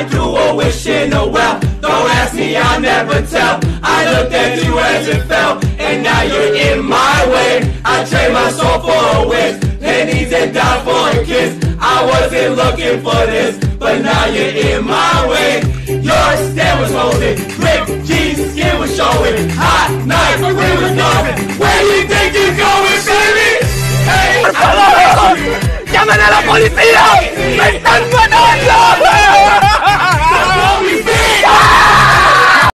I do a wish in a well. Don't ask me, I'll never tell. I looked at you as it fell, and now you're in my way. I trade my soul for a wish, pennies and die for a kiss. I wasn't looking for this, but now you're in my way. Your stand was holding, ripped jeans, skin was showing. Hot night, we was going. Where you think you're going, baby? Hey, ¡Llamen a la policía! ¡Me están